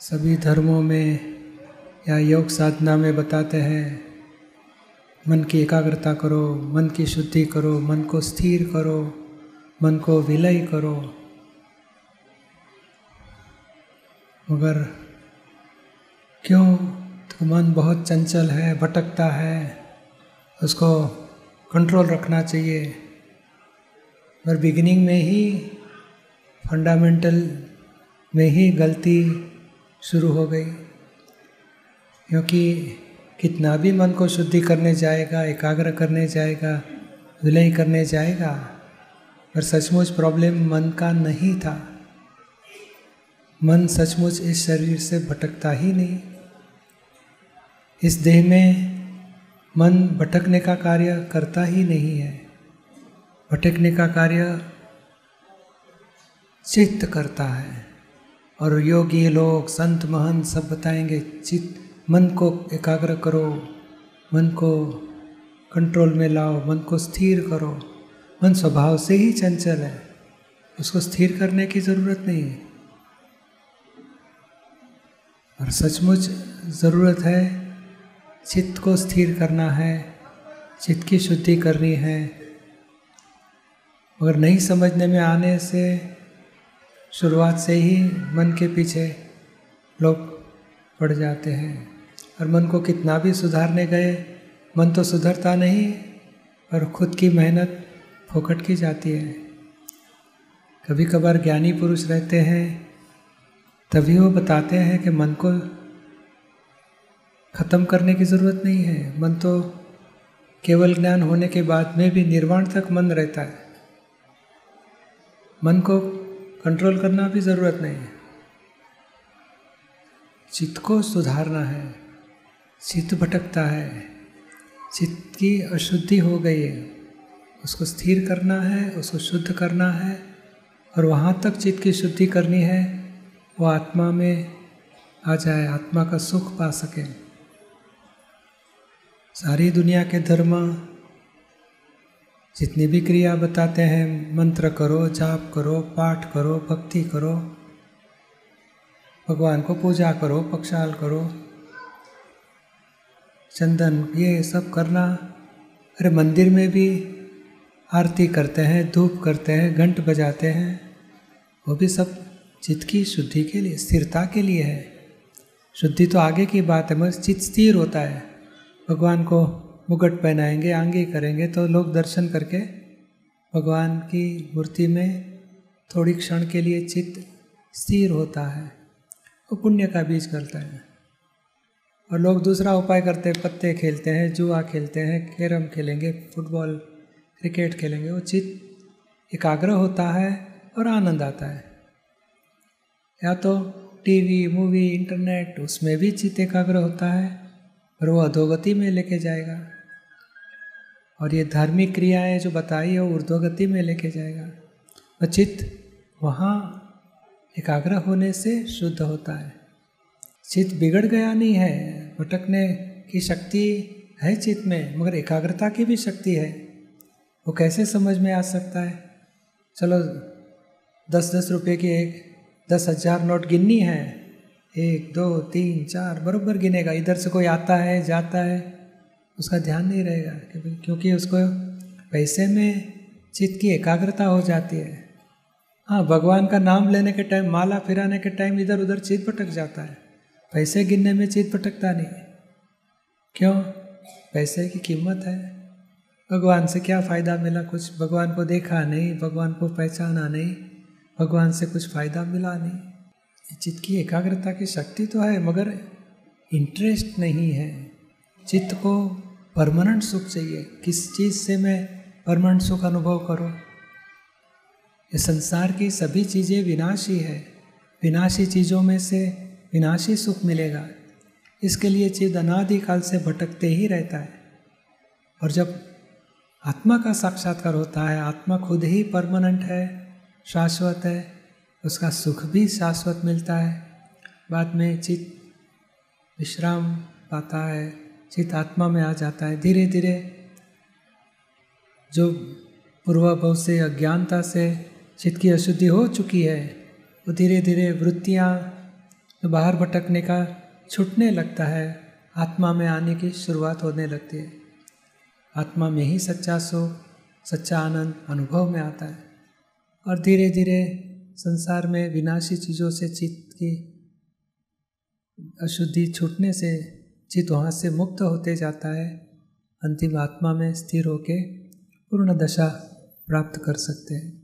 सभी धर्मों में या योग साधना में बताते हैं, मन की एकाग्रता करो, मन की शुद्धि करो, मन को स्थिर करो, मन को विलय करो। मगर क्यों तो मन बहुत चंचल है, भटकता है, उसको कंट्रोल रखना चाहिए। पर बिगिनिंग में ही फंडामेंटल में ही गलती शुरू हो गई। क्योंकि कितना भी मन को शुद्धि करने जाएगा, एकाग्र करने जाएगा, विलय करने जाएगा, पर सचमुच प्रॉब्लम मन का नहीं था। मन सचमुच इस शरीर से भटकता ही नहीं। इस देह में मन भटकने का कार्य करता ही नहीं है। भटकने का कार्य चित्त करता है। और योगी लोग, संत, महंत सब बताएँगे चित्त मन को एकाग्र करो, मन को कंट्रोल में लाओ, मन को स्थिर करो। मन स्वभाव से ही चंचल है, उसको स्थिर करने की ज़रूरत नहीं है। और सचमुच ज़रूरत है, चित्त को स्थिर करना है, चित्त की शुद्धि करनी है। मगर नहीं समझने में आने से शुरुआत से ही मन के पीछे लोग पड़ जाते हैं। और मन को कितना भी सुधारने गए, मन तो सुधरता नहीं और खुद की मेहनत फोकट की जाती है। कभी कभार ज्ञानी पुरुष रहते हैं, तभी वो बताते हैं कि मन को ख़त्म करने की ज़रूरत नहीं है। मन तो केवल ज्ञान होने के बाद में भी निर्वाण तक मन रहता है। मन को कंट्रोल करना भी ज़रूरत नहीं है। चित्त को सुधारना है। चित्त भटकता है। चित्त की अशुद्धि हो गई है। उसको स्थिर करना है, उसको शुद्ध करना है और वहाँ तक चित्त की शुद्धि करनी है, वो आत्मा में आ जाए, आत्मा का सुख पा सके। सारी दुनिया के धर्म जितनी भी क्रिया बताते हैं, मंत्र करो, जाप करो, पाठ करो, भक्ति करो, भगवान को पूजा करो, पक्षाल करो, चंदन, ये सब करना। अरे मंदिर में भी आरती करते हैं, धूप करते हैं, घंट बजाते हैं, वो भी सब चित्त की शुद्धि के लिए, स्थिरता के लिए है। शुद्धि तो आगे की बात है, मगर चित्त स्थिर होता है। भगवान को मुकुट पहनाएँगे, आंगी करेंगे तो लोग दर्शन करके भगवान की मूर्ति में थोड़ी क्षण के लिए चित्त स्थिर होता है वो पुण्य का बीज करता है। और लोग दूसरा उपाय करते हैं, पत्ते खेलते हैं, जुआ खेलते हैं, कैरम खेलेंगे, फुटबॉल, क्रिकेट खेलेंगे, वो चित्त एकाग्र होता है और आनंद आता है। या तो टीवी, मूवी, इंटरनेट, उसमें भी चित्त एकाग्र होता है और वो अधोगति में लेके जाएगा। और ये धार्मिक क्रियाएँ जो बताई है वो ऊर्ध्वगति में लेके जाएगा। और चित्त वहाँ एकाग्र होने से शुद्ध होता है। चित्त बिगड़ गया नहीं है, भटकने की शक्ति है चित्त में, मगर एकाग्रता की भी शक्ति है। वो कैसे समझ में आ सकता है? चलो दस दस रुपये की एक दस हज़ार नोट गिननी है। एक, दो, तीन, चार, बराबर गिनेगा। इधर से कोई आता है, जाता है। उसका ध्यान नहीं रहेगा क्योंकि उसको पैसे में चित्त की एकाग्रता हो जाती है। हाँ भगवान का नाम लेने के टाइम माला फिराने के टाइम इधर उधर चित भटक जाता है। पैसे गिनने में चित भटकता नहीं क्यों? पैसे की कीमत है। भगवान से क्या फ़ायदा मिला कुछ? भगवान को देखा नहीं, भगवान को पहचाना नहीं, भगवान से कुछ फ़ायदा मिला नहीं। चित्त की एकाग्रता की शक्ति तो है, मगर इंटरेस्ट नहीं है। चित्त को परमानेंट सुख चाहिए। किस चीज़ से मैं परमानेंट सुख अनुभव करूँ? ये संसार की सभी चीज़ें विनाशी है। विनाशी चीज़ों में से विनाशी सुख मिलेगा। इसके लिए चिद अनादिकाल से भटकते ही रहता है। और जब आत्मा का साक्षात्कार होता है, आत्मा खुद ही परमानेंट है, शाश्वत है, उसका सुख भी शाश्वत मिलता है। बाद में चित विश्राम पाता है। चित आत्मा में आ जाता है। धीरे धीरे जो पूर्वाभव से, अज्ञानता से चित्त की अशुद्धि हो चुकी है, वो धीरे धीरे वृत्तियाँ तो बाहर भटकने का छूटने लगता है, आत्मा में आने की शुरुआत होने लगती है। आत्मा में ही सच्चा सुख, सच्चा आनंद, अनुभव में आता है। और धीरे धीरे संसार में विनाशी चीज़ों से चित्त की अशुद्धि छूटने से चित्त वहाँ से मुक्त होते जाता है। अंतिम आत्मा में स्थिर होके पूर्ण दशा प्राप्त कर सकते हैं।